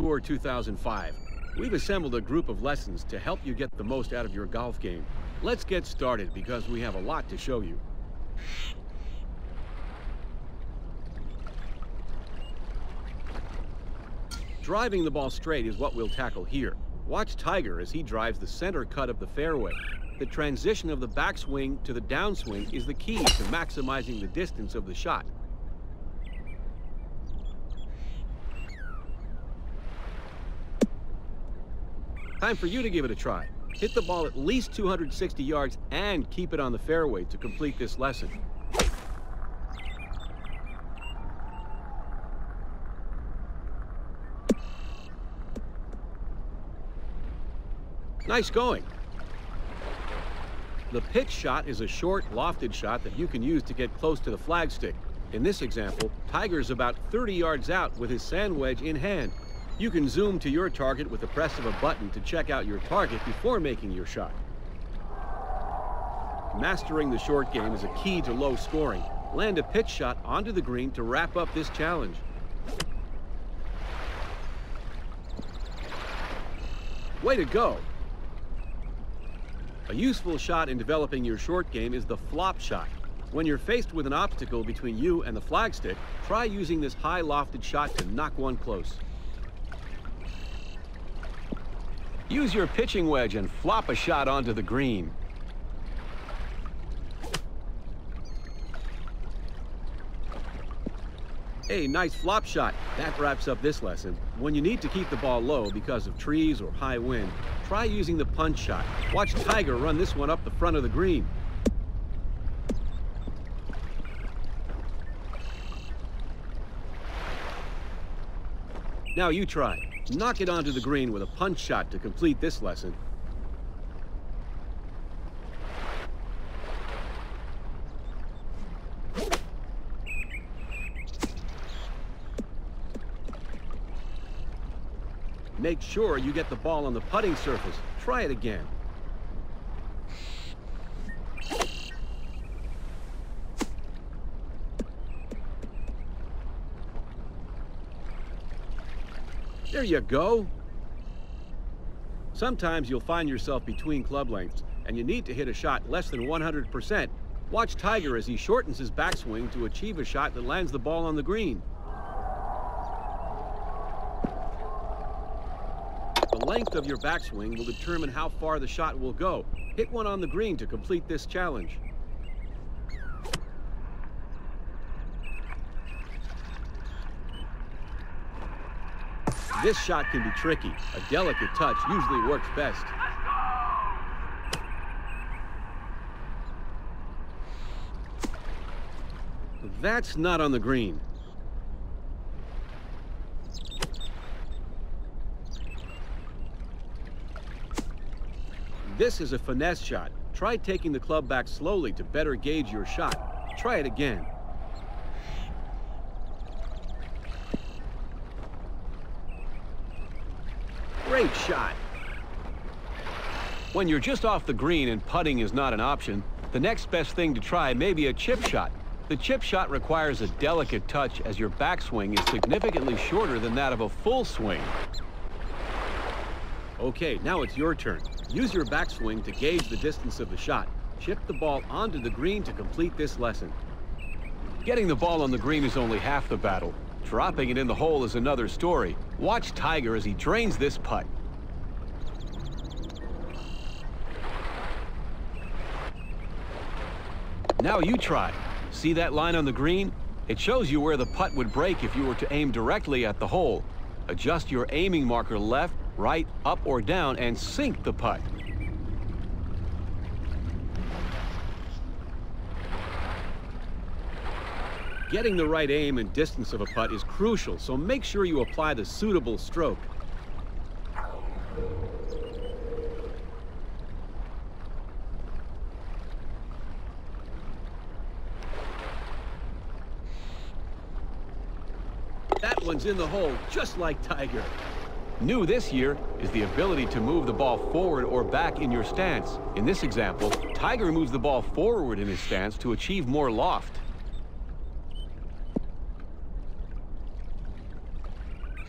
Tour 2005. We've assembled a group of lessons to help you get the most out of your golf game. Let's get started because we have a lot to show you. Driving the ball straight is what we'll tackle here. Watch Tiger as he drives the center cut of the fairway. The transition of the backswing to the downswing is the key to maximizing the distance of the shot. Time for you to give it a try. Hit the ball at least 260 yards and keep it on the fairway to complete this lesson. Nice going. The pitch shot is a short, lofted shot that you can use to get close to the flagstick. In this example, Tiger's about 30 yards out with his sand wedge in hand. You can zoom to your target with the press of a button to check out your target before making your shot. Mastering the short game is a key to low scoring. Land a pitch shot onto the green to wrap up this challenge. Way to go! A useful shot in developing your short game is the flop shot. When you're faced with an obstacle between you and the flagstick, try using this high lofted shot to knock one close. Use your pitching wedge and flop a shot onto the green. Hey, nice flop shot. That wraps up this lesson. When you need to keep the ball low because of trees or high wind, try using the punch shot. Watch Tiger run this one up the front of the green. Now you try. Knock it onto the green with a punch shot to complete this lesson. Make sure you get the ball on the putting surface. Try it again. There you go. Sometimes you'll find yourself between club lengths, and you need to hit a shot less than 100%. Watch Tiger as he shortens his backswing to achieve a shot that lands the ball on the green. The length of your backswing will determine how far the shot will go. Hit one on the green to complete this challenge. This shot can be tricky. A delicate touch usually works best. That's not on the green. This is a finesse shot. Try taking the club back slowly to better gauge your shot. Try it again. Great shot. When you're just off the green and putting is not an option, the next best thing to try may be a chip shot. The chip shot requires a delicate touch as your backswing is significantly shorter than that of a full swing. Okay, now it's your turn. Use your backswing to gauge the distance of the shot. Chip the ball onto the green to complete this lesson. Getting the ball on the green is only half the battle. Dropping it in the hole is another story. Watch Tiger as he drains this putt. Now you try. See that line on the green? It shows you where the putt would break if you were to aim directly at the hole. Adjust your aiming marker left, right, up or down and sink the putt. Getting the right aim and distance of a putt is crucial, so make sure you apply the suitable stroke. That one's in the hole, just like Tiger. New this year is the ability to move the ball forward or back in your stance. In this example, Tiger moves the ball forward in his stance to achieve more loft.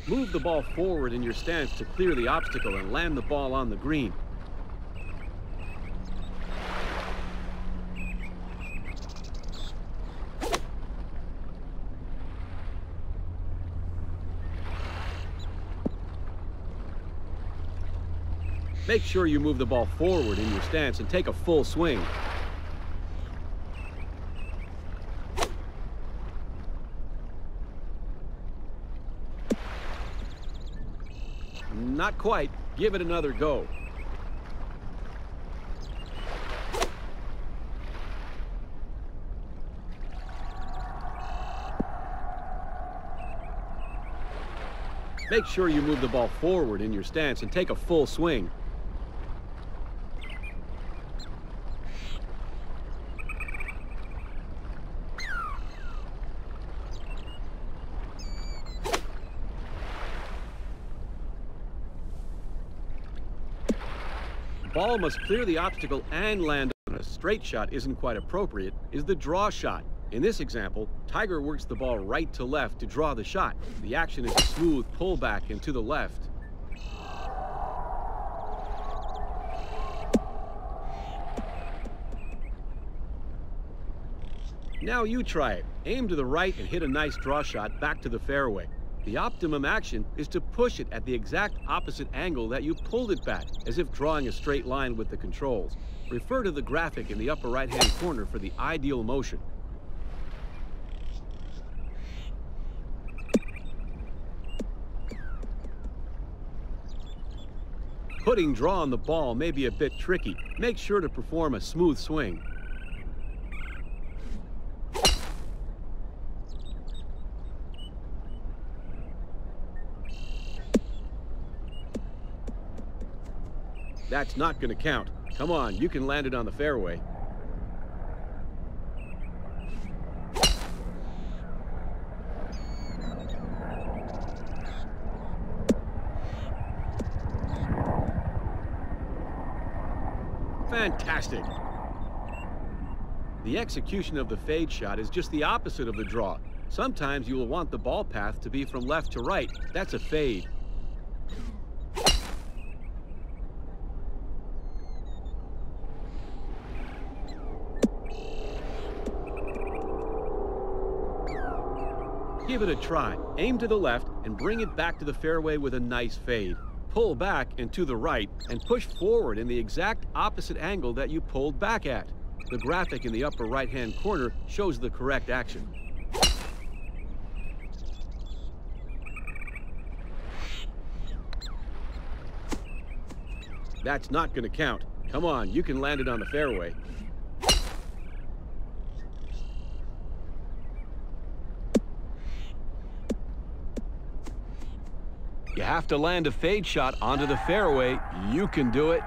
Move the ball forward in your stance to clear the obstacle and land the ball on the green. Make sure you move the ball forward in your stance and take a full swing. Not quite. Give it another go. Make sure you move the ball forward in your stance and take a full swing. Ball must clear the obstacle and land on a straight shot isn't quite appropriate is the draw shot. In this example, Tiger works the ball right to left to draw the shot. The action is a smooth pullback and to the left. Now you try it. Aim to the right and hit a nice draw shot back to the fairway. The optimum action is to push it at the exact opposite angle that you pulled it back, as if drawing a straight line with the controls. Refer to the graphic in the upper right-hand corner for the ideal motion. Putting draw on the ball may be a bit tricky. Make sure to perform a smooth swing. That's not going to count. Come on, you can land it on the fairway. Fantastic. The execution of the fade shot is just the opposite of the draw. Sometimes you will want the ball path to be from left to right. That's a fade. Give it a try. Aim to the left and bring it back to the fairway with a nice fade. Pull back and to the right and push forward in the exact opposite angle that you pulled back at. The graphic in the upper right-hand corner shows the correct action. That's not going to count. Come on, you can land it on the fairway. Have to land a fade shot onto the fairway. You can do it.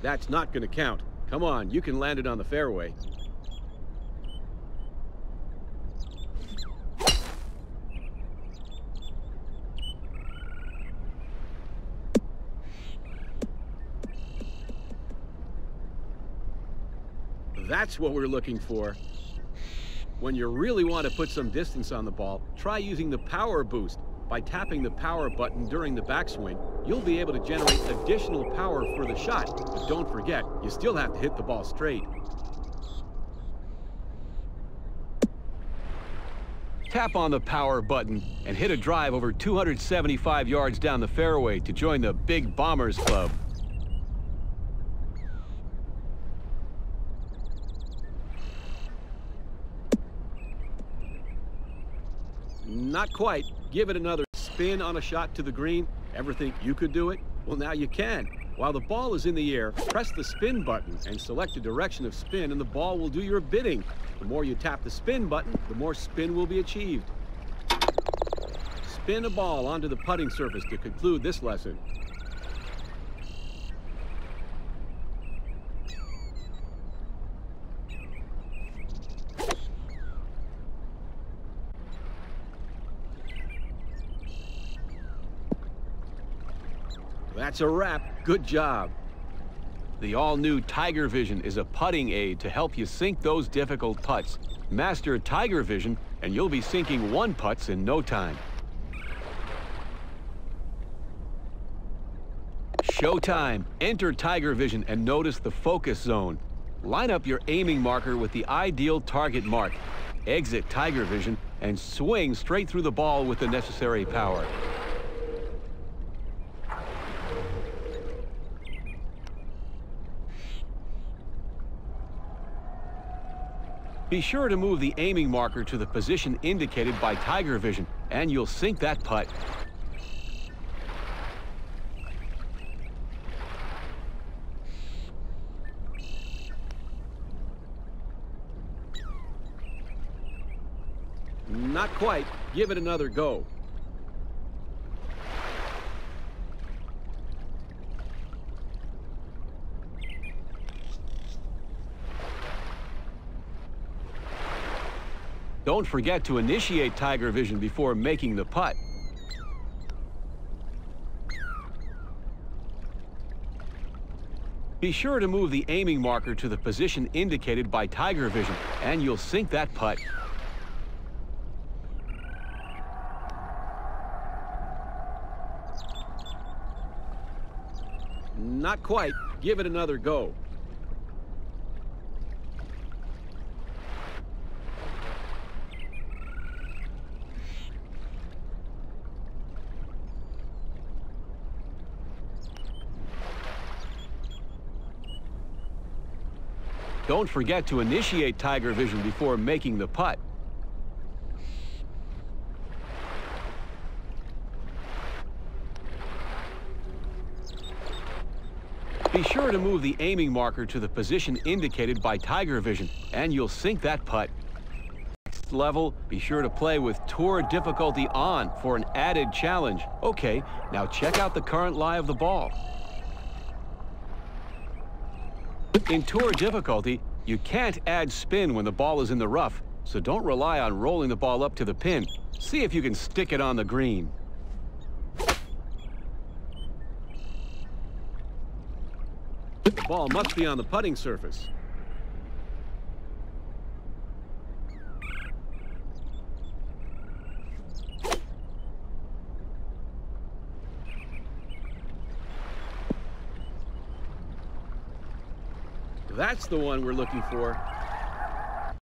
That's not going to count. Come on, you can land it on the fairway. That's what we're looking for. When you really want to put some distance on the ball, try using the power boost. By tapping the power button during the backswing, you'll be able to generate additional power for the shot. But don't forget, you still have to hit the ball straight. Tap on the power button and hit a drive over 275 yards down the fairway to join the Big Bombers Club. Not quite. Give it another spin on a shot to the green. Ever think you could do it? Well, now you can. While the ball is in the air, press the spin button and select a direction of spin and the ball will do your bidding. The more you tap the spin button, the more spin will be achieved. Spin a ball onto the putting surface to conclude this lesson. That's a wrap. Good job. The all-new Tiger Vision is a putting aid to help you sink those difficult putts. Master Tiger Vision, and you'll be sinking one putts in no time. Showtime! Enter Tiger Vision and notice the focus zone. Line up your aiming marker with the ideal target mark. Exit Tiger Vision and swing straight through the ball with the necessary power. Be sure to move the aiming marker to the position indicated by Tiger Vision, and you'll sink that putt. Not quite. Give it another go. Don't forget to initiate Tiger Vision before making the putt. Be sure to move the aiming marker to the position indicated by Tiger Vision, and you'll sink that putt. Not quite. Give it another go. Don't forget to initiate Tiger Vision before making the putt. Be sure to move the aiming marker to the position indicated by Tiger Vision, and you'll sink that putt. Next level, be sure to play with Tour difficulty on for an added challenge. Okay, now check out the current lie of the ball. In Tour difficulty, you can't add spin when the ball is in the rough, so don't rely on rolling the ball up to the pin. See if you can stick it on the green. The ball must be on the putting surface. That's the one we're looking for.